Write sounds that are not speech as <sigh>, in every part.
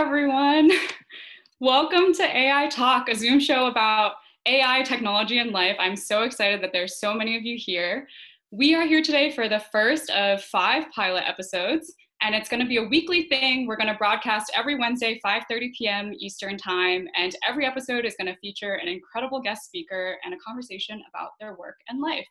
Everyone. <laughs> Welcome to AI Talk, a Zoom show about AI, technology, and life. I'm so excited that there's so many of you here. We are here today for the first of five pilot episodes, and it's going to be a weekly thing. We're going to broadcast every Wednesday, 5:30 p.m. Eastern Time, and every episode is going to feature an incredible guest speaker and a conversation about their work and life.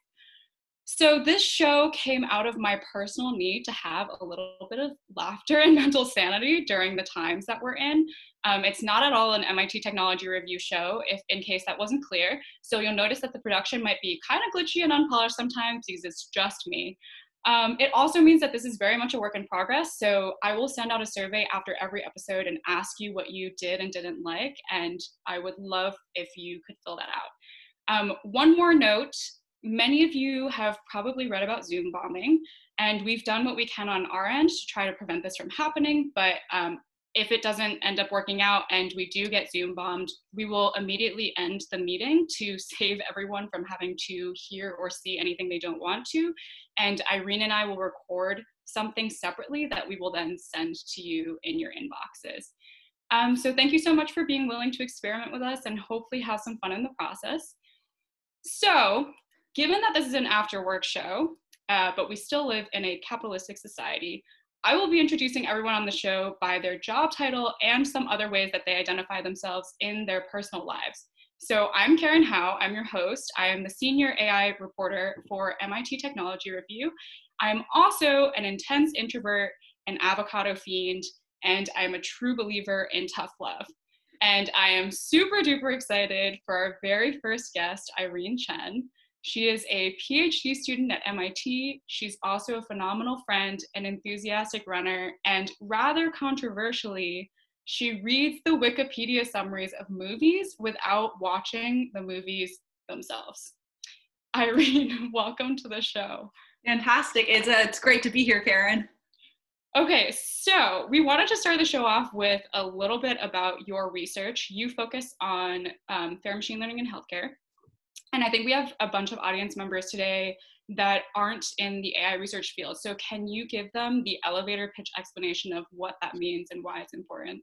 So, this show came out of my personal need to have a little bit of laughter and <laughs> mental sanity during the times that we're in. Um, it's not at all an MIT Technology Review show, if in case that wasn't clear. So, you'll notice that the production might be kind of glitchy and unpolished sometimes because it's just me. Um, it also means that this is very much a work in progress. So, I will send out a survey after every episode and ask you what you did and didn't like. And I would love if you could fill that out. Um, one more note many of you have probably read about Zoom bombing, and we've done what we can on our end to try to prevent this from happening. But um, if it doesn't end up working out and we do get Zoom bombed, we will immediately end the meeting to <laughs> save everyone from having to hear or see anything they don't want to. And Irene and I will record something separately that we will then send to you in your inboxes. Um, so thank you so much for being willing to experiment with us and hopefully have some fun in the process. So Given that this is an after work show, uh, but we still live in a capitalistic society, I will be introducing everyone on the show by their job title and some other ways that they identify themselves in their personal lives. So I'm Karen Hao, I'm your host. I am the senior AI reporter for MIT Technology Review. I'm also an intense introvert, an avocado fiend, and I'm a true believer in tough love. And I am super duper excited for our very first guest, Irene Chen. She is a PhD student at MIT. She's also a phenomenal friend, an enthusiastic runner, and rather controversially, she reads the Wikipedia summaries of movies without watching the movies themselves. Irene, <laughs> welcome to the show. Fantastic. It's, uh, it's great to be here, Karen. Okay, so we wanted to start the show off with a little bit about your research. You focus on um, fair machine learning in healthcare. And I think we have a bunch of audience members today that aren't in the AI research field. So can you give them the elevator pitch explanation of what that means and why it's important?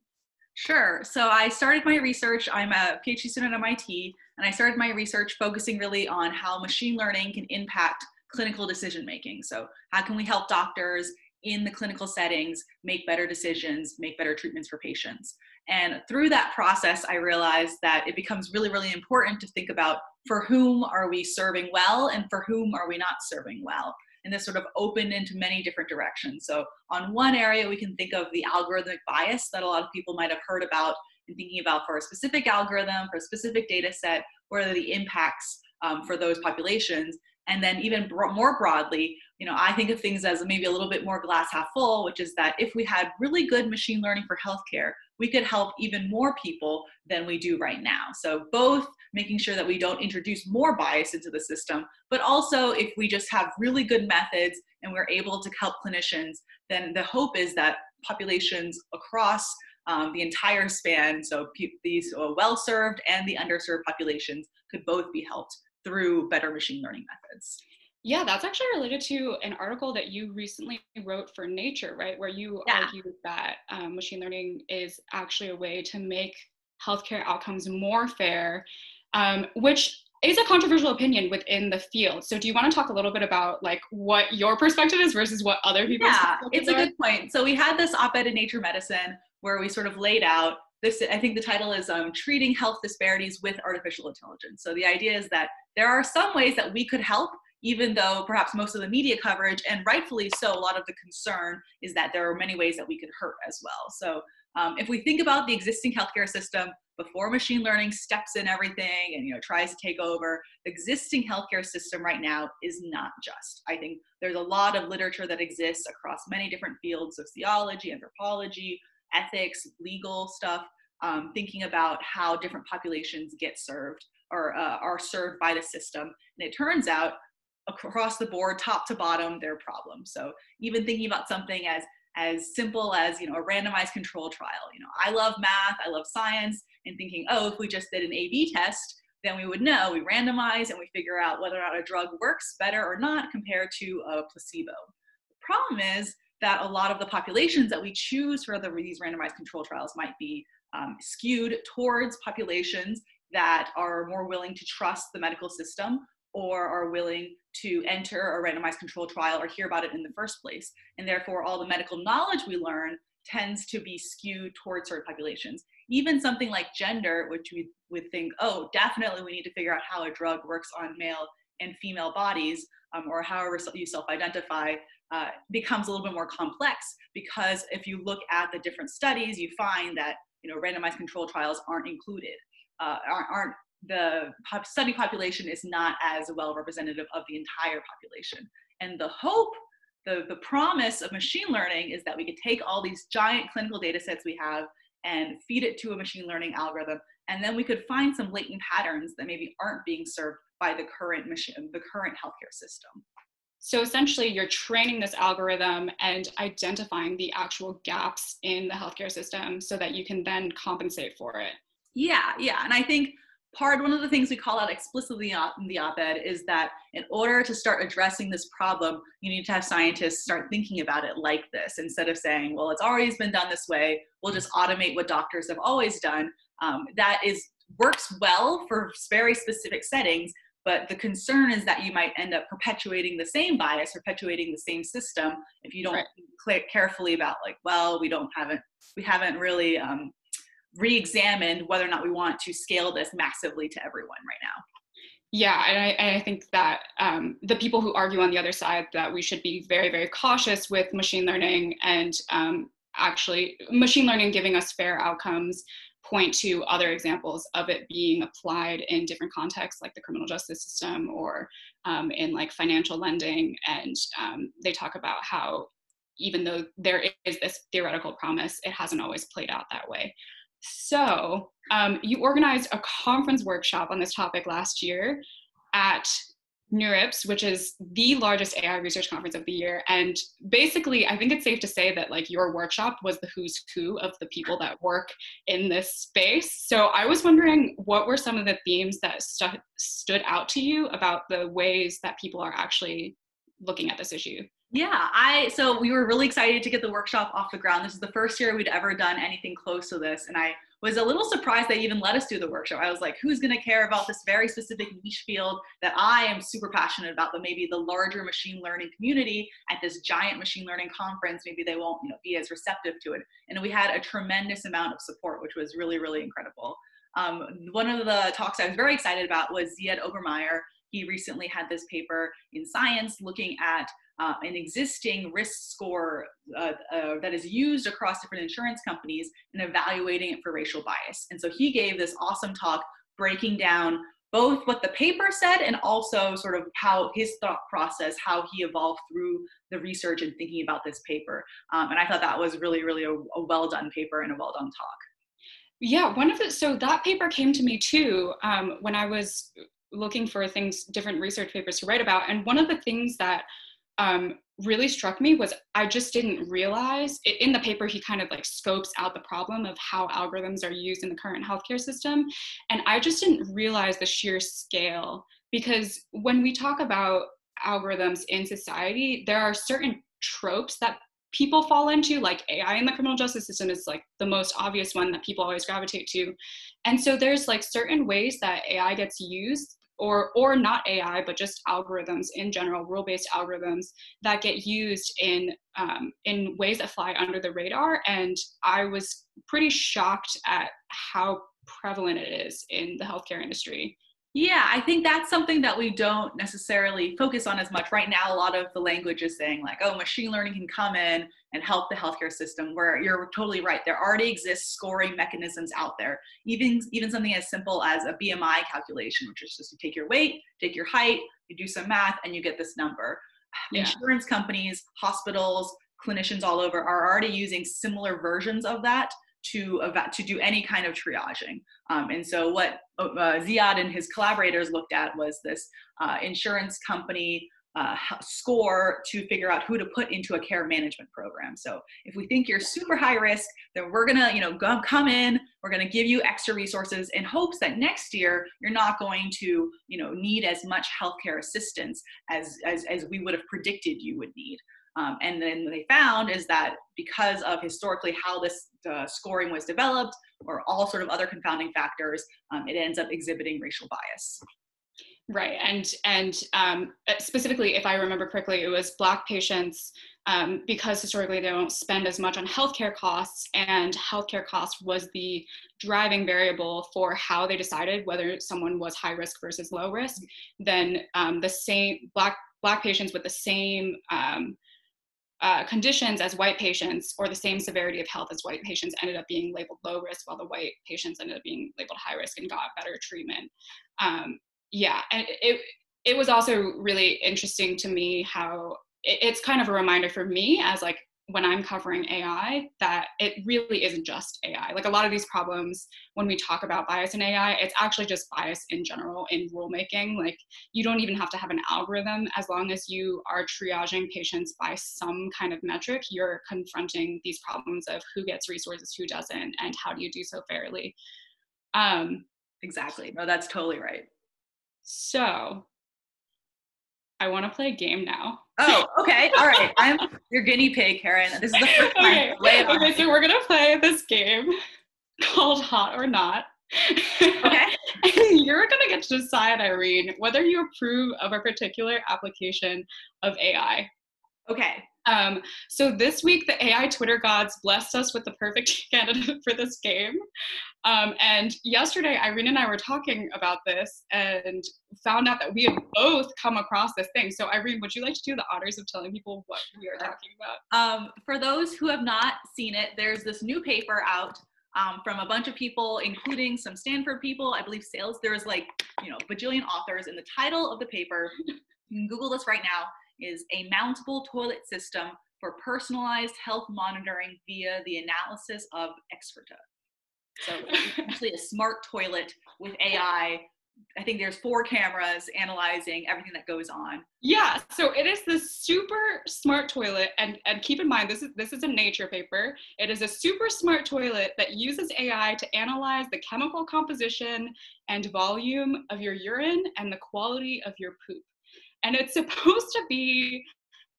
Sure. So I started my research, I'm a PhD student at MIT, and I started my research focusing really on how machine learning can impact clinical decision making. So how can we help doctors in the clinical settings make better decisions, make better treatments for patients? And through that process, I realized that it becomes really, really important to think about for whom are we serving well and for whom are we not serving well. And this sort of opened into many different directions. So, on one area, we can think of the algorithmic bias that a lot of people might have heard about and thinking about for a specific algorithm, for a specific data set, what are the impacts um, for those populations. And then, even bro- more broadly, you know, I think of things as maybe a little bit more glass half full, which is that if we had really good machine learning for healthcare, we could help even more people than we do right now. So, both making sure that we don't introduce more bias into the system, but also if we just have really good methods and we're able to help clinicians, then the hope is that populations across um, the entire span, so these uh, well served and the underserved populations, could both be helped through better machine learning methods. Yeah, that's actually related to an article that you recently wrote for Nature, right? Where you yeah. argued that um, machine learning is actually a way to make healthcare outcomes more fair, um, which is a controversial opinion within the field. So, do you want to talk a little bit about like what your perspective is versus what other people's? Yeah, it's a good point. So, we had this op-ed in Nature Medicine where we sort of laid out this. I think the title is um, "Treating Health Disparities with Artificial Intelligence." So, the idea is that there are some ways that we could help even though perhaps most of the media coverage, and rightfully so, a lot of the concern is that there are many ways that we could hurt as well. So um, if we think about the existing healthcare system before machine learning steps in everything and you know tries to take over, the existing healthcare system right now is not just. I think there's a lot of literature that exists across many different fields, sociology, anthropology, ethics, legal stuff, um, thinking about how different populations get served or uh, are served by the system. And it turns out across the board, top to bottom, their problems. So even thinking about something as as simple as you know a randomized control trial. You know, I love math, I love science, and thinking, oh, if we just did an A/B test, then we would know. We randomize and we figure out whether or not a drug works better or not compared to a placebo. The problem is that a lot of the populations that we choose for the, these randomized control trials might be um, skewed towards populations that are more willing to trust the medical system or are willing to enter a randomized control trial or hear about it in the first place. And therefore, all the medical knowledge we learn tends to be skewed towards certain populations. Even something like gender, which we would think, oh, definitely we need to figure out how a drug works on male and female bodies, um, or however you self identify, uh, becomes a little bit more complex because if you look at the different studies, you find that you know randomized control trials aren't included, uh, aren't, aren't the pop- study population is not as well representative of the entire population. And the hope, the, the promise of machine learning is that we could take all these giant clinical data sets we have and feed it to a machine learning algorithm, and then we could find some latent patterns that maybe aren't being served by the current machine, the current healthcare system. So essentially, you're training this algorithm and identifying the actual gaps in the healthcare system so that you can then compensate for it. Yeah, yeah. And I think part, one of the things we call out explicitly in the op ed is that in order to start addressing this problem, you need to have scientists start thinking about it like this instead of saying, well, it's always been done this way, we'll just automate what doctors have always done. Um, that is works well for very specific settings, but the concern is that you might end up perpetuating the same bias, perpetuating the same system if you don't right. click carefully about like, well, we don't haven't we haven't really um, re-examined whether or not we want to scale this massively to everyone right now. Yeah, and I, and I think that um, the people who argue on the other side that we should be very, very cautious with machine learning and um, actually machine learning giving us fair outcomes point to other examples of it being applied in different contexts like the criminal justice system or um, in like financial lending and um, they talk about how even though there is this theoretical promise it hasn't always played out that way so um, you organized a conference workshop on this topic last year at NeurIPS, which is the largest AI research conference of the year. And basically, I think it's safe to say that like your workshop was the who's who of the people that work in this space. So I was wondering what were some of the themes that stu- stood out to you about the ways that people are actually looking at this issue? Yeah, I so we were really excited to get the workshop off the ground. This is the first year we'd ever done anything close to this, and I was a little surprised they even let us do the workshop. I was like, who's going to care about this very specific niche field that I am super passionate about, but maybe the larger machine learning community at this giant machine learning conference, maybe they won't you know, be as receptive to it. And we had a tremendous amount of support, which was really, really incredible. Um, one of the talks I was very excited about was Ziad Obermeyer. He recently had this paper in Science looking at uh, an existing risk score uh, uh, that is used across different insurance companies and evaluating it for racial bias. And so he gave this awesome talk breaking down both what the paper said and also sort of how his thought process, how he evolved through the research and thinking about this paper. Um, and I thought that was really, really a, a well done paper and a well done talk. Yeah, one of the so that paper came to me too um, when I was looking for things, different research papers to write about. And one of the things that um, really struck me was I just didn't realize in the paper he kind of like scopes out the problem of how algorithms are used in the current healthcare system and I just didn't realize the sheer scale because when we talk about algorithms in society there are certain tropes that people fall into like ai in the criminal justice system is like the most obvious one that people always gravitate to and so there's like certain ways that ai gets used or or not AI, but just algorithms in general, rule-based algorithms that get used in um, in ways that fly under the radar. And I was pretty shocked at how prevalent it is in the healthcare industry. Yeah, I think that's something that we don't necessarily focus on as much. Right now, a lot of the language is saying, like, oh, machine learning can come in and help the healthcare system, where you're totally right. There already exists scoring mechanisms out there. Even, even something as simple as a BMI calculation, which is just to take your weight, take your height, you do some math, and you get this number. <sighs> Yeah. Insurance companies, hospitals, clinicians all over are already using similar versions of that to to do any kind of triaging. Um, and so what uh, Ziad and his collaborators looked at was this uh, insurance company uh, score to figure out who to put into a care management program. So if we think you're super high risk, then we're gonna, you know, come in, we're gonna give you extra resources in hopes that next year you're not going to, you know, need as much healthcare assistance as, as, as we would have predicted you would need. Um, and then they found is that because of historically how this uh, scoring was developed, or all sort of other confounding factors, um, it ends up exhibiting racial bias. Right, and and um, specifically, if I remember correctly, it was Black patients um, because historically they don't spend as much on healthcare costs, and healthcare costs was the driving variable for how they decided whether someone was high risk versus low risk. Then um, the same Black Black patients with the same um, uh, conditions as white patients or the same severity of health as white patients ended up being labeled low risk while the white patients ended up being labeled high risk and got better treatment. Um, yeah and it it was also really interesting to me how it, it's kind of a reminder for me as like when I'm covering AI that it really isn't just AI. Like a lot of these problems, when we talk about bias in AI, it's actually just bias in general in rulemaking. Like you don't even have to have an algorithm as long as you are triaging patients by some kind of metric, you're confronting these problems of who gets resources, who doesn't, and how do you do so fairly. Um, exactly. No, that's totally right. So I want to play a game now. Oh, okay. All right. I'm your guinea pig, Karen. This is the first <laughs> time. Okay, okay so we're going to play this game <laughs> called Hot or Not. Okay. and <laughs> you're going to get to decide, Irene, whether you approve of a particular application of AI. Okay. Um, so this week, the AI Twitter gods blessed us with the perfect <laughs> candidate for this game. Um, and yesterday, Irene and I were talking about this and found out that we had both come across this thing. So, Irene, would you like to do the honors of telling people what we are talking about? Um, for those who have not seen it, there's this new paper out um, from a bunch of people, including some Stanford people, I believe sales. There's like, you know, bajillion authors. And the title of the paper, you can Google this right now, is a mountable toilet system for personalized health monitoring via the analysis of excreta. So <laughs> essentially a smart toilet with AI. I think there's four cameras analyzing everything that goes on. Yeah, so it is the super smart toilet, and, and keep in mind this is this is a nature paper. It is a super smart toilet that uses AI to analyze the chemical composition and volume of your urine and the quality of your poop and it's <laughs> supposed to be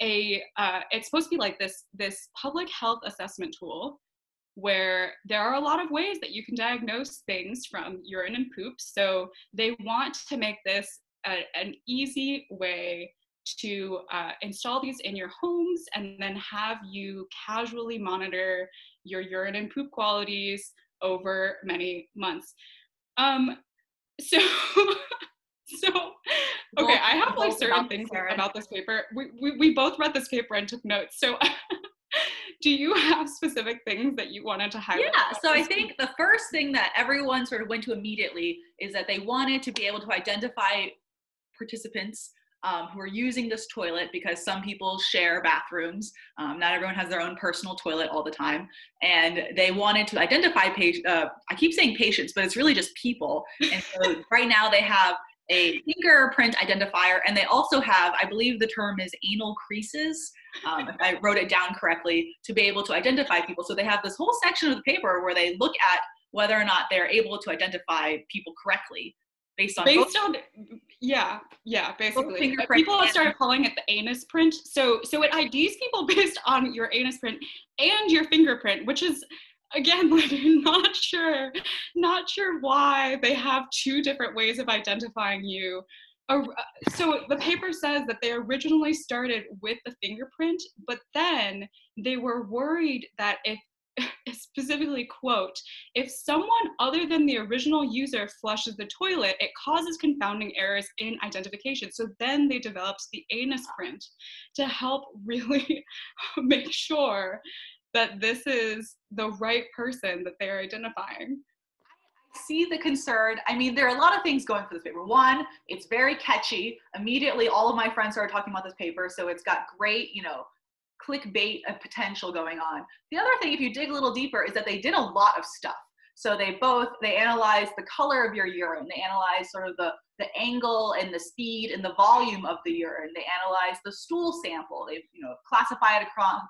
a uh, it's supposed to be like this this public health assessment tool where there are a lot of ways that you can diagnose things from urine and poop. So they want to make this a, an easy way to uh, install these in your homes and then have you casually monitor your urine and poop qualities over many months. Um, <laughs> so <laughs> so okay i have like certain things about this paper we, we, we both read this paper and took notes so <laughs> do you have specific things that you wanted to highlight yeah so i think the first thing that everyone sort of went to immediately is that they wanted to be able to identify participants um, who are using this toilet because some people share bathrooms. Um, not everyone has their own personal toilet all the time. And they wanted to identify patients. Uh, I keep saying patients, but it's really just people. And so <laughs> right now they have a fingerprint identifier, and they also have, I believe the term is anal creases, um, if I wrote it down correctly, to be able to identify people. So they have this whole section of the paper where they look at whether or not they're able to identify people correctly based on based both, on yeah yeah basically people have started calling it the anus print so so it ids people <laughs> based on your anus print and your fingerprint which is again <laughs> like not sure not sure why they have two different ways of identifying you. Uh, so the paper says that they originally started with the fingerprint but then they were worried that if <laughs> specifically quote if someone other than the original user flushes the toilet it causes confounding errors in identification. So then they developed the anus print to help <laughs> really make sure that this is the right person that they're identifying. I see the concern. I mean, there are a lot of things going for this paper. One, it's very catchy. Immediately, all of my friends started talking about this paper, so it's got great, you know, clickbait uh, potential going on. The other thing, if you dig a little deeper, is that they did a lot of stuff. So they both they analyze the color of your urine. They analyze sort of the the angle and the speed and the volume of the urine. They analyze the stool sample. They you know classify it across,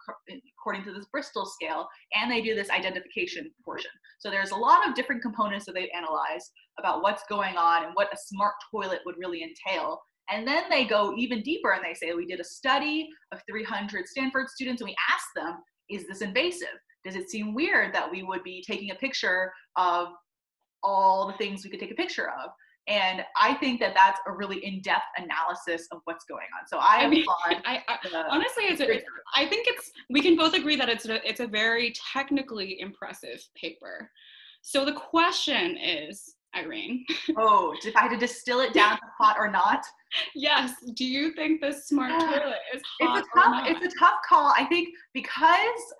according to this Bristol scale, and they do this identification portion. So there's a lot of different components that they analyze about what's going on and what a smart toilet would really entail. And then they go even deeper and they say, we did a study of 300 Stanford students and we asked them, is this invasive? Does it seem weird that we would be taking a picture of all the things we could take a picture of? And I think that that's a really in-depth analysis of what's going on. So I, I mean, <laughs> I, I honestly, it's, a, it's, I think it's we can both agree that it's a, it's a very technically impressive paper. So the question is, Irene. <laughs> oh, if I had to distill it down to hot or not? Yes. Do you think this smart toilet is hot it's a tough, It's a tough call. I think because,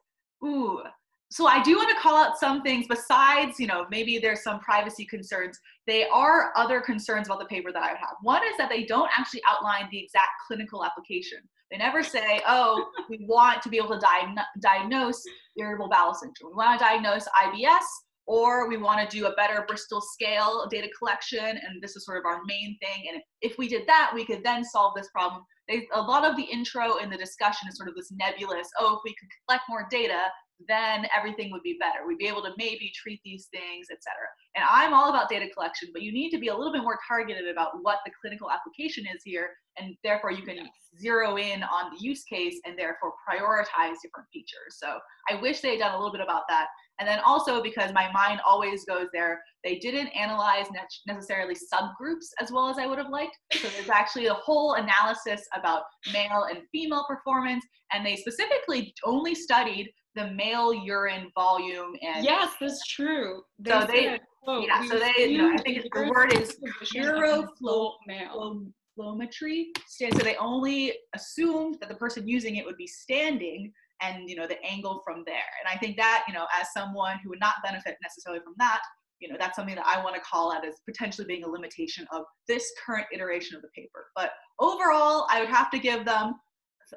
ooh, so I do want to call out some things besides, you know, maybe there's some privacy concerns. They are other concerns about the paper that I have. One is that they don't actually outline the exact clinical application. They never say, oh, we want to be able to di- diagnose irritable bowel syndrome. We want to diagnose IBS or we want to do a better Bristol scale data collection, and this is sort of our main thing. And if we did that, we could then solve this problem. They, a lot of the intro in the discussion is sort of this nebulous, oh, if we could collect more data, then everything would be better. We'd be able to maybe treat these things, etc. And I'm all about data collection, but you need to be a little bit more targeted about what the clinical application is here, and therefore you can yes. zero in on the use case and therefore prioritize different features. So I wish they had done a little bit about that. And then also because my mind always goes there, they didn't analyze ne- necessarily subgroups as well as I would have liked. So there's actually a whole analysis about male and female performance, and they specifically only studied the male urine volume and yes that's true they so they yeah so they you know, i think the word is uroflowmetry so they only assumed that the person using it would be standing and you know the angle from there and i think that you know as someone who would not benefit necessarily from that you know that's something that i want to call out as potentially being a limitation of this current iteration of the paper but overall i would have to give them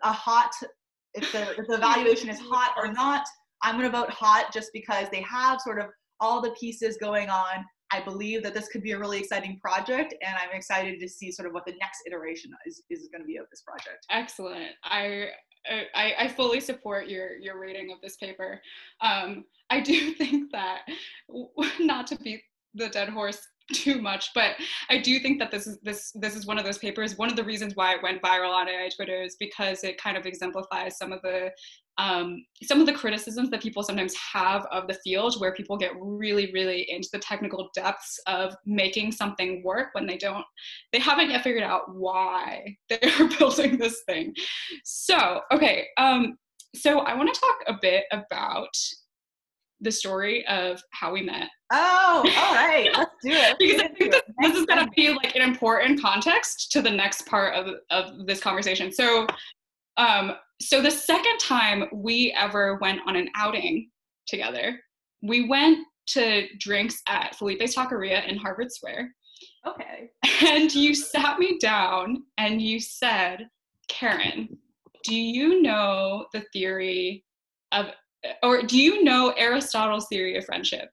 a hot if the if the evaluation is hot or not. I'm going to vote hot just because they have sort of all the pieces going on. I believe that this could be a really exciting project, and I'm excited to see sort of what the next iteration is, is going to be of this project. Excellent. I, I, I fully support your, your rating of this paper. Um, I do <laughs> think that, not to beat the dead horse too much but i do think that this is this this is one of those papers one of the reasons why it went viral on ai twitter is because it kind of exemplifies some of the um, some of the criticisms that people sometimes have of the field where people get really really into the technical depths of making something work when they don't they haven't yet figured out why <laughs> they're building this thing so okay um, so i want to talk a bit about the story of how we met. Oh, all right, let's do it. <laughs> because I think this, this is going to be like an important context to the next part of, of this conversation. So, um, so the second time we ever went on an outing together, we went to drinks at Felipe's Taqueria in Harvard Square. Okay. And you sat me down and you said, Karen, do you know the theory of or do you know Aristotle's theory of friendship?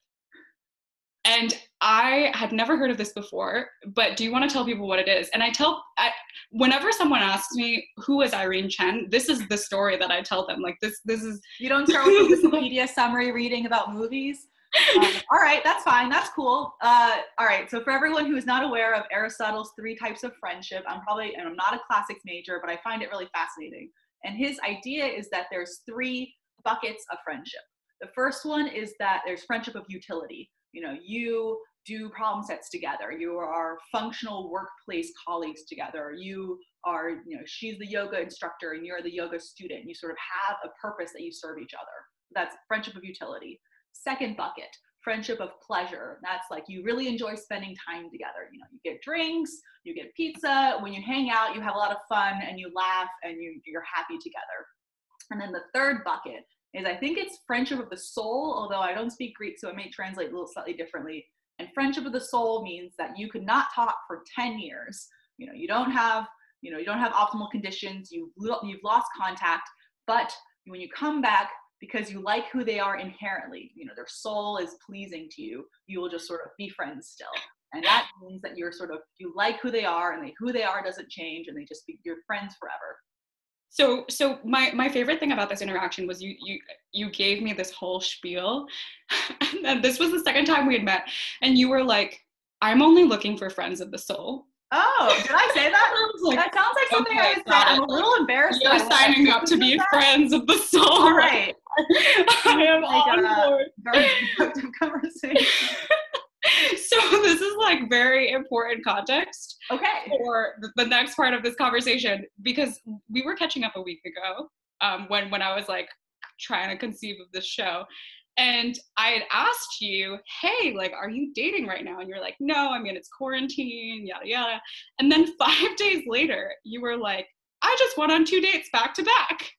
And I had never heard of this before, but do you want to tell people what it is? And I tell, I, whenever someone asks me who is Irene Chen, this is the story that I tell them. Like this, this is. You don't start with a <laughs> Wikipedia summary reading about movies. Um, all right, that's fine. That's cool. Uh, all right. So for everyone who is not aware of Aristotle's three types of friendship, I'm probably, and I'm not a classics major, but I find it really fascinating. And his idea is that there's three buckets of friendship. The first one is that there's friendship of utility. You know, you do problem sets together. You are functional workplace colleagues together. You are, you know, she's the yoga instructor and you're the yoga student. You sort of have a purpose that you serve each other. That's friendship of utility. Second bucket, friendship of pleasure. That's like you really enjoy spending time together. You know, you get drinks, you get pizza. When you hang out, you have a lot of fun and you laugh and you, you're happy together. And then the third bucket is I think it's friendship of the soul, although I don't speak Greek, so it may translate a little slightly differently. And friendship of the soul means that you could not talk for 10 years. You know, you don't have, you know, you don't have optimal conditions, you've, you've lost contact, but when you come back, because you like who they are inherently, you know, their soul is pleasing to you, you will just sort of be friends still. And that means that you're sort of, you like who they are and they, who they are doesn't change and they just be your friends forever so so my my favorite thing about this interaction was you you you gave me this whole spiel <laughs> and this was the second time we had met and you were like i'm only looking for friends of the soul Oh, did I say that? <laughs> Like, that sounds like something okay, I would say. I'm a little embarrassed. You're signing up to be <laughs> friends of the soul. All right. I am like on a board. Very productive conversation. <laughs> so this is like very important context okay for the next part of this conversation because we were catching up a week ago um, when when i was like trying to conceive of this show and I had asked you, hey, like, are you dating right now? And you're like, no, I mean, it's quarantine, yada, yada. And then <laughs> five days later, you were like, I just went on two dates back to back.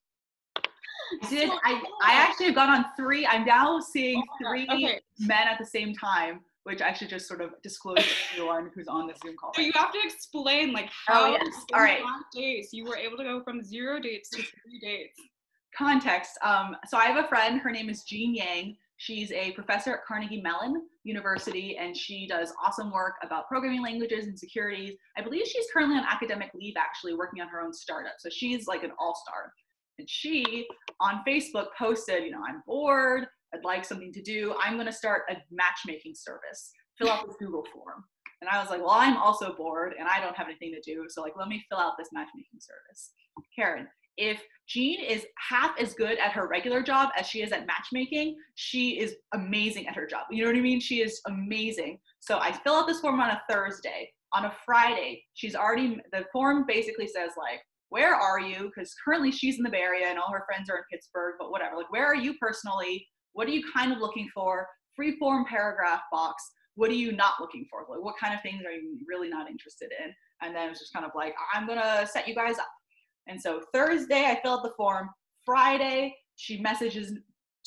I did. I, I actually have gone on three. I'm now seeing oh three okay. men at the same time, which I should just sort of disclose to everyone who's on the Zoom call. So you have to explain, like, oh, how oh, yes. All right. days you were able to go from zero dates to three dates context, um, so I have a friend, her name is Jean Yang. She's a professor at Carnegie Mellon University, and she does awesome work about programming languages and securities. I believe she's currently on academic leave, actually, working on her own startup. So she's like an all star. And she on Facebook posted, you know, I'm bored, I'd like something to do. I'm going to start a matchmaking service. Fill out this Google form. And I was like, well, I'm also bored and I don't have anything to do. So, like, let me fill out this matchmaking service. Karen, if Jean is half as good at her regular job as she is at matchmaking, she is amazing at her job. You know what I mean? She is amazing. So I fill out this form on a Thursday. On a Friday, she's already, the form basically says, like, where are you? Because currently she's in the Bay Area and all her friends are in Pittsburgh, but whatever. Like, where are you personally? What are you kind of looking for? Free form paragraph box. What are you not looking for? Like, what kind of things are you really not interested in? And then it's just kind of like, I'm gonna set you guys up. And so Thursday, I fill out the form. Friday, she messages,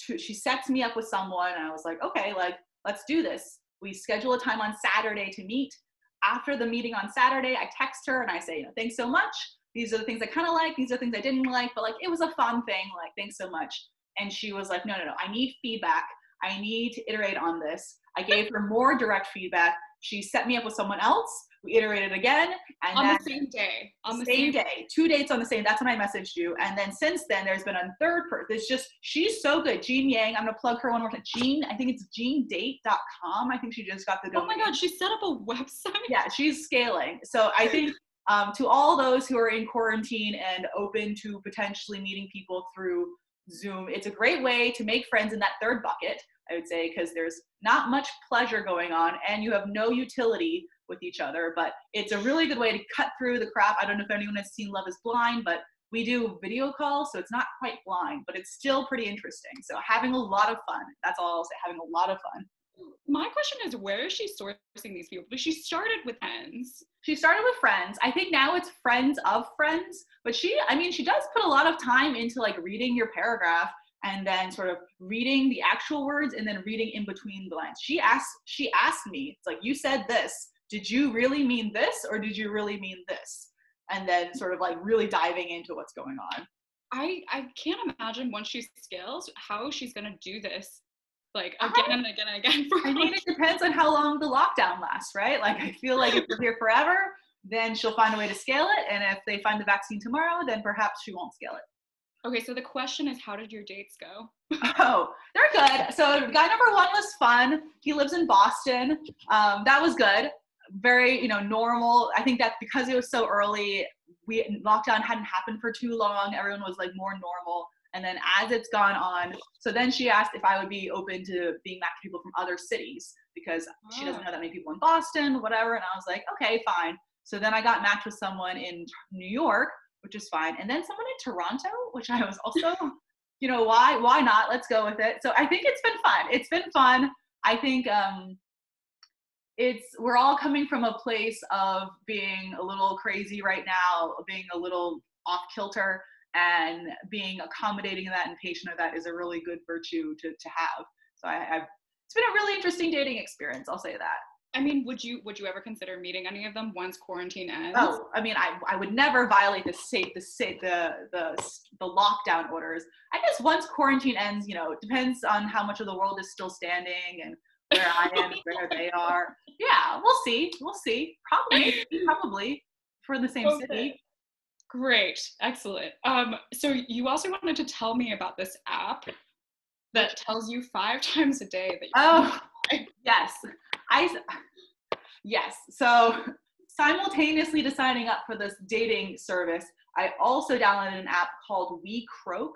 to, she sets me up with someone. And I was like, okay, like, let's do this. We schedule a time on Saturday to meet. After the meeting on Saturday, I text her and I say, you know, thanks so much. These are the things I kind of like. These are the things I didn't like, but like, it was a fun thing. Like, thanks so much. And she was like, no, no, no, I need feedback. I need to iterate on this. I gave her more direct feedback. She set me up with someone else we iterated again, and on the same day. On the same, same, day, two dates on the same. That's when I messaged you, and then since then, there's been a third person. It's just she's so good, Jean Yang. I'm gonna plug her one more time. Jean, I think it's jeandate.com. I think she just got the. Domain. Oh my god, she set up a website. Yeah, she's scaling. So I think. Um, to all those who are in quarantine and open to potentially meeting people through Zoom, it's a great way to make friends in that third bucket, I would say, because there's not much pleasure going on and you have no utility with each other. But it's a really good way to cut through the crap. I don't know if anyone has seen Love is Blind, but we do video calls, so it's not quite blind, but it's still pretty interesting. So having a lot of fun. That's all I'll say, having a lot of fun. My question is where is she sourcing these people? Because she started with friends. She started with friends. I think now it's friends of friends, but she, I mean, she does put a lot of time into like reading your paragraph and then sort of reading the actual words and then reading in between the lines. She asked, she asked me, it's like, you said this did you really mean this or did you really mean this? And then sort of like really diving into what's going on. I, I can't imagine once she scales how she's gonna do this like again and again and again. <laughs> For I mean, it depends on how long the lockdown lasts, right? Like I feel like if we're here forever, then she'll find a way to scale it. And if they find the vaccine tomorrow, then perhaps she won't scale it. Okay, so the question is, how did your dates go? <laughs> oh, they're good. So guy number one was fun. He lives in Boston. Um, that was good very you know normal i think that because it was so early we lockdown hadn't happened for too long everyone was like more normal and then as it's gone on so then she asked if i would be open to being back to people from other cities because oh. she doesn't ah. know that many people in boston whatever. And i was like okay fine. So then i got matched with someone in new york which is fine. And then someone in toronto which i was also <laughs> you know why why not? Let's go with it. So i think it's been fun. It's been fun. I think um it's we're all coming from a place of being a little crazy right now, being a little off kilter, and being accommodating of that and patient of that is a really good virtue to to have. So I, I've it's been a really interesting dating experience. I'll say that. I mean, would you would you ever consider meeting any of them once quarantine ends? Oh, I mean, I, I would never violate the state the state the the the lockdown orders. I guess once quarantine ends, you know, it depends on how much of the world is still standing and where I am, where they are. Yeah, we'll see. We'll see. Probably, probably for the same okay. city. Great, excellent. Um, so you also wanted to tell me about this app that tells you five <laughs> times a day that. oh, yes, I. Yes. So simultaneously to signing up for this dating service, I also downloaded an app called WeCroak.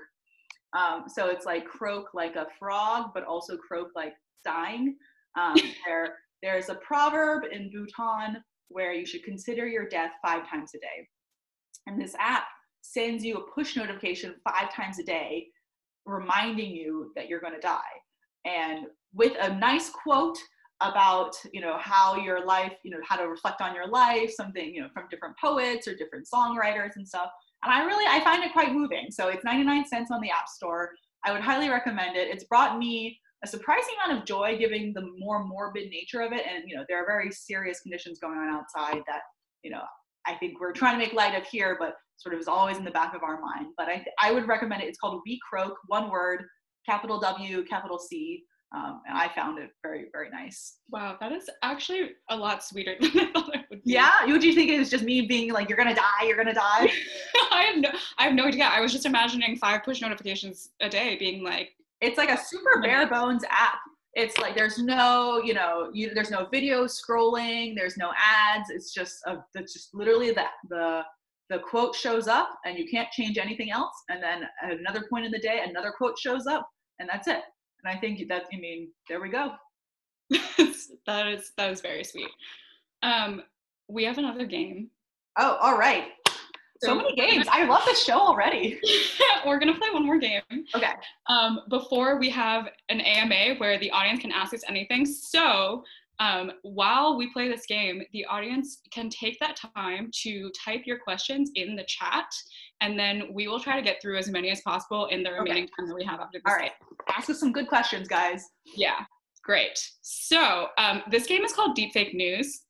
Um, so it's like croak like a frog, but also croak like dying. Um, <laughs> there, there's a proverb in Bhutan where you should consider your death five times a day. And this app sends you a push notification five times a day reminding you that you're going to die. And with a nice quote about you know how your life you know how to reflect on your life something you know from different poets or different songwriters and stuff. And i really i find it quite moving. So it's 99 cents on the app store. I would highly recommend it. It's brought me a surprising amount of joy given the more morbid nature of it. And you know there are very serious conditions going on outside that you know i think we're trying to make light of here but sort of is always in the back of our mind but i, I would recommend it it's called we croak one word capital w capital c um, and I found it very, very nice. Wow, that is actually a lot sweeter <laughs> than I thought it would be. Yeah, you would you think it was just me being like, "You're gonna die, you're gonna die"? <laughs> I have no, I have no idea. I was just imagining five push notifications a day, being like, it's like a super bare bones app. It's like there's no, you know, you, there's no video scrolling, there's no ads. It's just a, it's just literally that the the quote shows up, and you can't change anything else. And then at another point in the day, another quote shows up, and that's it and I think that I mean there we go. <laughs> that is that is very sweet. Um, we have another game. Oh, all right. So, so many games. I love this show already. <laughs> We're gonna play one more game. Okay. Um, before we have an AMA where the audience can ask us anything. So um, while we play this game, the audience can take that time to type your questions in the chat, and then we will try to get through as many as possible in the remaining okay. time that we have after this. All right, ask us some good questions, guys. Yeah, great. So um, this game is called Deepfake News.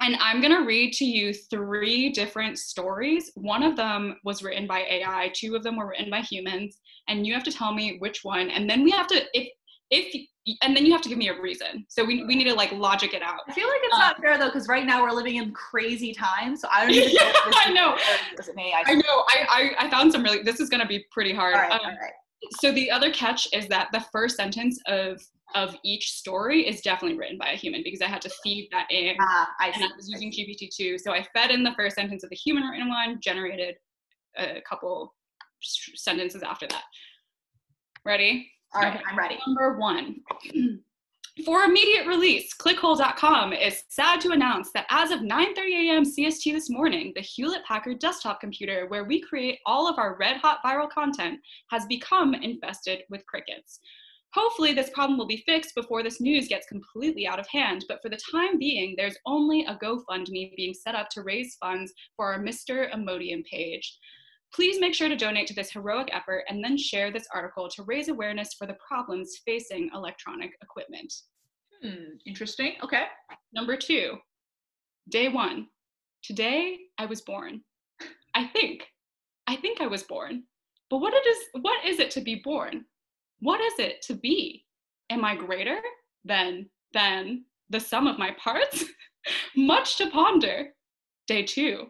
And I'm going to read to you three different stories. One of them was written by AI, two of them were written by humans, and you have to tell me which one. And then we have to, if if and then you have to give me a reason. So we, we need to like logic it out. I feel like it's um, not fair though, because right now we're living in crazy times. So I don't <laughs> even know. I know. I know. I, I, I found some really. This is going to be pretty hard. All right, um, all right. So the other catch is that the first sentence of of each story is definitely written by a human because I had to feed that in. Ah, I and I was using GPT two, so I fed in the first sentence of the human written one, generated a couple sentences after that. Ready? All right, I'm ready. Number one. <clears throat> For immediate release, clickhole.com is sad to announce that as of 9:30 a.m. CST this morning, the Hewlett-Packard desktop computer where we create all of our red hot viral content has become infested with crickets. Hopefully, this problem will be fixed before this news gets completely out of hand, but for the time being, there's only a GoFundMe being set up to raise funds for our Mr. Imodium page. Please make sure to donate to this heroic effort and then share this article to raise awareness for the problems facing electronic equipment. Hmm, interesting. Okay. Number two, day one. Today I was born. I think. I think I was born. But what it is what is it to be born? What is it to be? Am I greater than than the sum of my parts? <laughs> Much to ponder. Day two.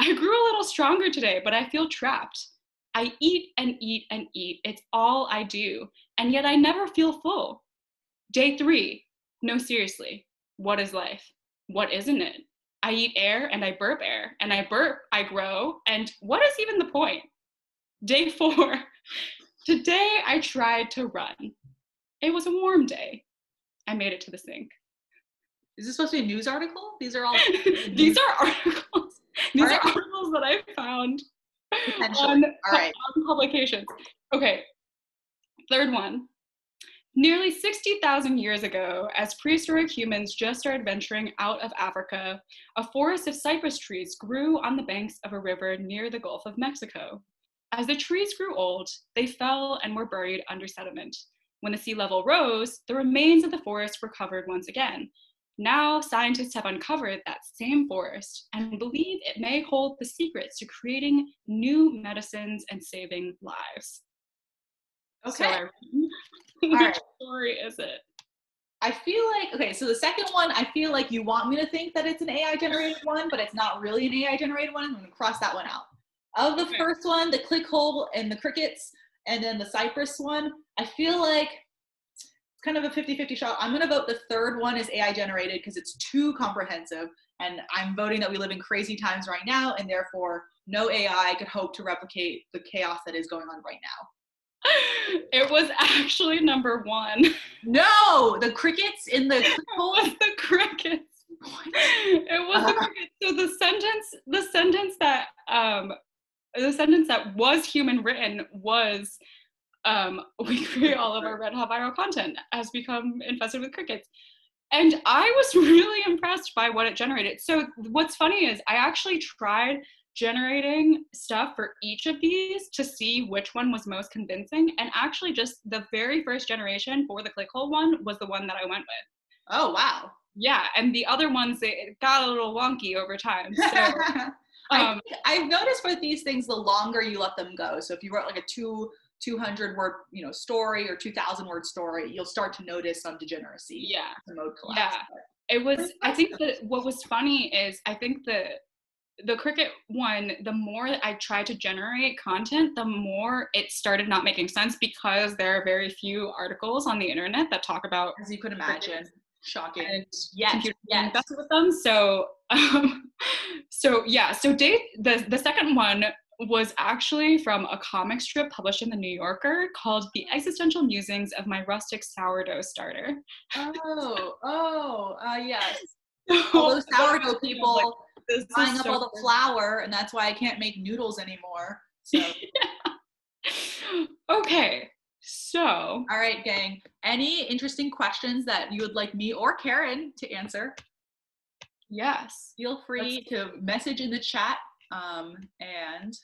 I grew a little stronger today, but I feel trapped. I eat and eat and eat. It's all I do. And yet I never feel full. Day three. No, seriously. What is life? What isn't it? I eat air and I burp air, and I burp, I grow. And what is even the point? Day <laughs> four. Today I tried to run. It was a warm day. I made it to the sink. Is this supposed to be a news article? These are all. <laughs> These are articles. These are articles that I found on, right. on publications. Okay, third one. Nearly 60,000 years ago, as prehistoric humans just started venturing out of Africa, a forest of cypress trees grew on the banks of a river near the Gulf of Mexico. As the trees grew old, they fell and were buried under sediment. When the sea level rose, the remains of the forest were covered once again, now, scientists have uncovered that same forest and believe it may hold the secrets to creating new medicines and saving lives. Okay. So, <laughs> which right. story is it? I feel like, okay, so the second one, I feel like you want me to think that it's an AI generated one, but it's not really an AI generated one. I'm going to cross that one out. Of the okay. first one, the ClickHole and the crickets, and then the cypress one, I feel like kind of a 50-50 shot. I'm gonna vote the third one is AI generated because it's too comprehensive. And I'm voting that we live in crazy times right now, and therefore no AI could hope to replicate the chaos that is going on right now. <laughs> It was actually number one. No, the crickets in the <laughs> It was the crickets. It was the crickets. So the sentence, the sentence that um, the sentence that was human written was um, <laughs> we create all of our red hot viral content has become infested with crickets. And I was <laughs> really impressed by what it generated. So what's funny is I actually tried generating stuff for each of these to see which one was most convincing. And actually just the very first generation for the clickhole one was the one that I went with. Oh wow. Yeah, and the other ones it got a little wonky over time. So <laughs> I, um, I've noticed with these things, the longer you let them go. So if you wrote like a two 200 word you know story or 2000 word story you'll start to notice some degeneracy yeah, mode collapse yeah. It was. I think that what was funny is I think the the cricket one. The more I tried to generate content, the more it started not making sense because there are very few articles on the internet that talk about as you could imagine shocking and yes yes with them. So, um, <laughs> so yeah. So date the the second one was actually from a comic strip published in the New Yorker called "The Existential Musings of My Rustic Sourdough Starter." oh oh uh yes. <laughs> All those sourdough people is buying up so all the flour and that's why i can't make noodles anymore so. <laughs> Okay, so. All right gang. Any interesting questions that you would like me or karen to answer? Yes, feel free to message in the chat um, and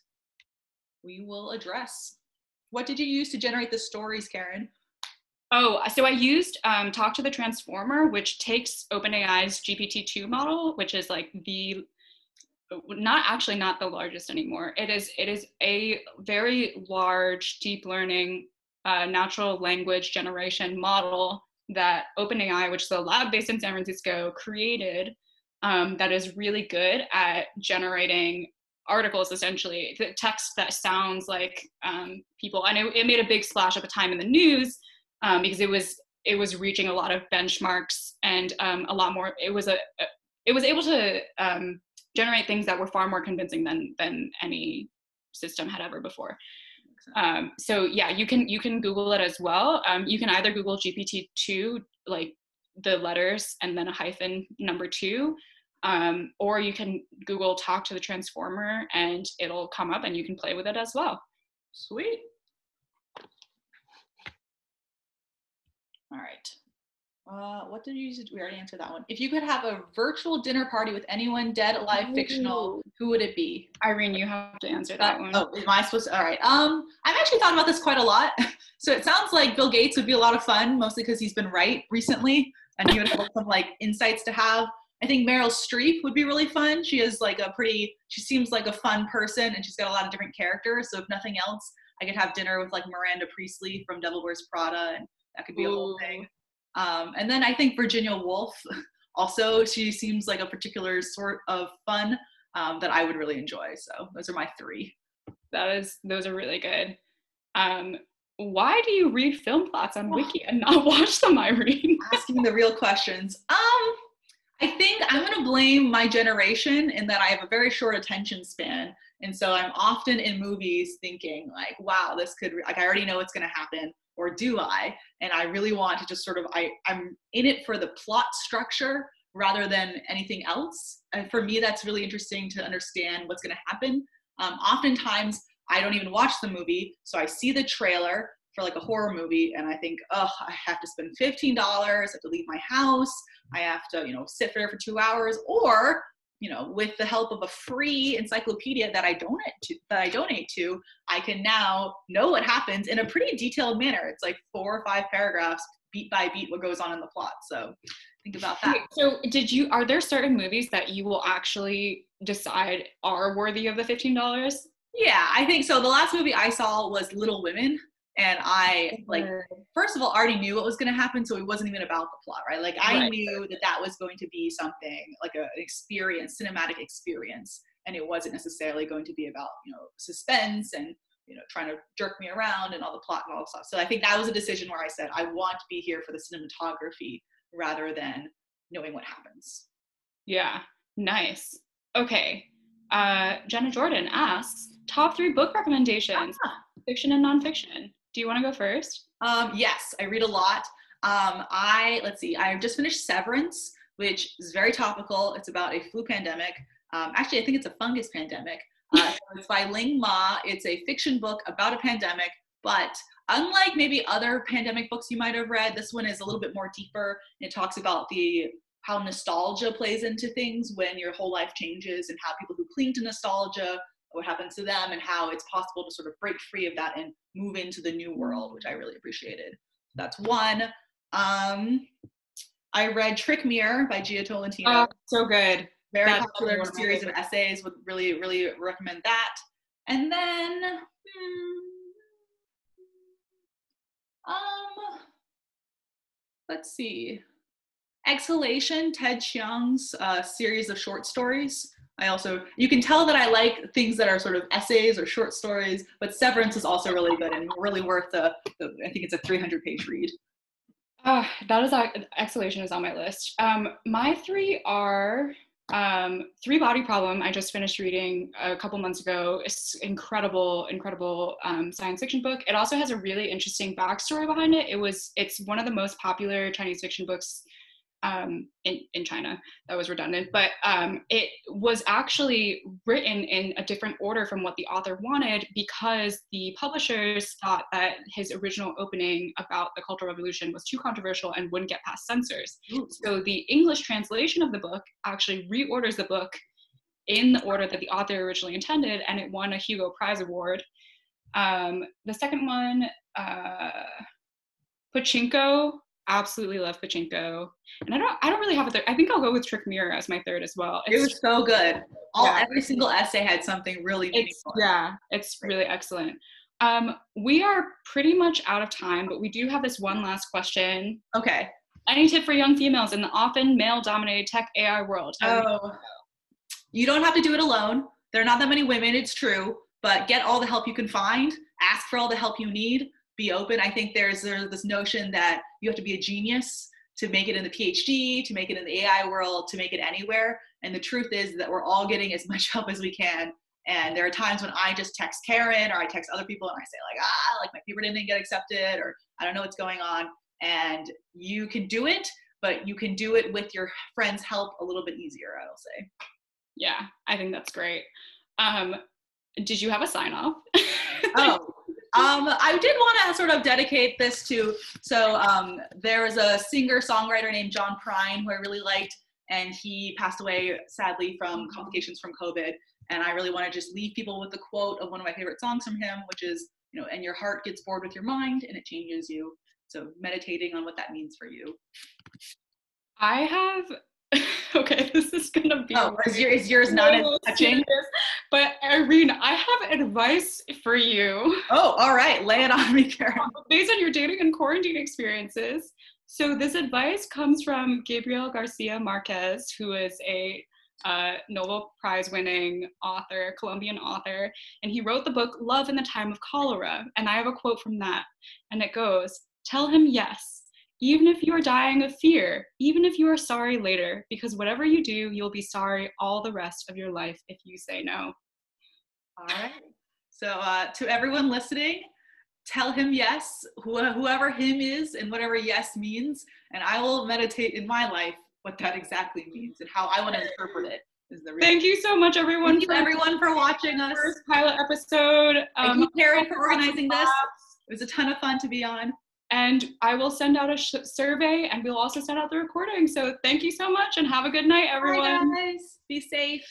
we will address what did you use to generate the stories karen Oh, so I used um, Talk to the Transformer, which takes OpenAI's GPT-2 model, which is like the not actually not the largest anymore. It is it is a very large deep learning uh, natural language generation model that OpenAI, which is a lab based in San Francisco, created um, that is really good at generating articles essentially the text that sounds like um, people and it, it made a big splash at the time in the news um, because it was it was reaching a lot of benchmarks and um, a lot more. It was a it was able to um, generate things that were far more convincing than than any system had ever before. Um, so yeah, you can you can Google it as well. Um, you can either Google GPT two like the letters and then a hyphen number two, um, or you can Google talk to the transformer and it'll come up and you can play with it as well. sweet all right uh, what did you use? We already answered that one. If you could have a virtual dinner party with anyone dead, alive, fictional, who would it be? Irene, you have to answer that one. Oh, am I supposed to? All right. Um, I've actually thought about this quite a lot. <laughs> So it sounds like Bill Gates would be a lot of fun, mostly because he's been right recently, and he would have some like insights to have. I think Meryl Streep would be really fun. She is like a pretty. She seems like a fun person, and she's got a lot of different characters. So if nothing else, I could have dinner with like Miranda Priestly from Devil Wears Prada, and that could be a whole thing. Um, and then I think Virginia Woolf. <laughs> Also, she seems like a particular sort of fun um, that I would really enjoy. So those are my three. That is, those are really good. Um, why do you read film plots on Wiki and not <laughs> watch them, Irene? asking the real questions. Um, <laughs> I think I'm gonna blame my generation in that I have a very short attention span, and so I'm often in movies thinking like, "Wow, this could re- like I already know what's gonna happen," or do I? And I really want to just sort of I I'm in it for the plot structure rather than anything else. And for me, that's really interesting to understand what's gonna happen. Um, oftentimes, I don't even watch the movie, so I see the trailer for like a horror movie and I think, oh, I have to spend $15, I have to leave my house, I have to, you know, sit there for two hours, or, you know, with the help of a free encyclopedia that I donate to that I donate to, I can now know what happens in a pretty detailed manner. It's like four or five paragraphs, beat by beat, what goes on in the plot. So think about that. So, did you? Are there certain movies that you will actually decide are worthy of the fifteen dollars? Yeah, I think so. The last movie I saw was Little Women, and I like first of all already knew what was going to happen, so it wasn't even about the plot, right? Like I Right. knew that that was going to be something like a, an experience, cinematic experience, and it wasn't necessarily going to be about you know suspense and you know, trying to jerk me around and all the plot and all the stuff. So I think that was a decision where I said, I want to be here for the cinematography rather than knowing what happens. Yeah, nice. Okay. Uh, Jenna Jordan asks top three book recommendations, ah. fiction and nonfiction. Do you want to go first? Um, yes, I read a lot. Um, I let's see. I just finished Severance, which is very topical. It's about a flu pandemic. Um, actually, I think it's a fungus pandemic. Uh, <laughs> so it's by Ling Ma. It's a fiction book about a pandemic, but unlike maybe other pandemic books you might have read, this one is a little bit more deeper. It talks about the how nostalgia plays into things when your whole life changes and how people who cling to nostalgia what happens to them and how it's possible to sort of break free of that and move into the new world which i really appreciated. That's one. Um i read trick mirror by Jia Tolentino. Oh, so good. Very that's popular series of essays would really really recommend that. And then hmm, um let's see. Exhalation, Ted Chiang's uh, series of short stories. I also, you can tell that I like things that are sort of essays or short stories, but Severance is also really good and really worth the, I think it's a 300 page read. Uh, that is, Exhalation is on my list. Um, my three are um, Three Body Problem. I just finished reading a couple months ago. It's incredible, incredible um, science fiction book. It also has a really interesting backstory behind it. It was, it's one of the most popular Chinese fiction books um, in, in China. That was redundant, but um, it was actually written in a different order from what the author wanted because the publishers thought that his original opening about the Cultural Revolution was too controversial and wouldn't get past censors. Ooh. So the English translation of the book actually reorders the book in the order that the author originally intended, and it won a Hugo Prize Award. Um, the second one, uh, Pachinko absolutely love Pachinko. And I don't I don't really have a third. I think I'll go with Trick Mirror as my third as well. It's, it was so good. All yeah. every single essay had something really meaningful. It's, yeah, it's really excellent. Um, we are pretty much out of time, but we do have this one last question. Okay. Any tip for young females in the often male-dominated tech AI world? oh, you don't have to do it alone. There are not that many women. It's true, but get all the help you can find. Ask for all the help you need be open. I think there's, there's this notion that you have to be a genius to make it in the PhD, to make it in the AI world, to make it anywhere. And the truth is that we're all getting as <laughs> much help as we can. And there are times when I just text Karen or I text other people and I say like, ah, like my paper didn't get accepted or I don't know what's going on. And you can do it, but you can do it with your friends' help a little bit easier, I'll say. Yeah, I think that's great. Um, did you have a sign off? <laughs> oh, um, I did want to sort of dedicate this to, so um, there was a singer songwriter named John Prine who I really liked, and he passed away sadly from complications from COVID. And I really want to just leave people with the quote of one of my favorite songs from him, which is, you know, and your heart gets bored with your mind and it changes you. So meditating on what that means for you. I have <laughs> okay, this is gonna be. Oh, is, your, is yours not as <laughs> touching? But Irene, I have advice for you. Oh, all right, lay it on me, Karen. Based on your dating and quarantine experiences. So this advice comes from Gabriel Garcia Marquez, who is a uh, Nobel Prize winning author, Colombian author, and he wrote the book Love in the Time of Cholera. And I have a quote from that, and it goes, Tell him yes even if you are dying of fear, even if you are sorry later, because whatever you do, you'll be sorry all the rest of your life if you say no. All right. So, uh, to everyone listening, tell him yes, wh- whoever him is, and whatever yes means, and I will meditate in my life what that exactly means and how I want to interpret it. Is the Thank you so much, everyone. Thank you, everyone, for watching us. First pilot episode. Um, Thank you, Karen, for organizing this. It was a ton of fun to be on. And I will send out a sh- survey and we'll also send out the recording. So thank you so much and have a good night, everyone. Bye, guys. Be safe.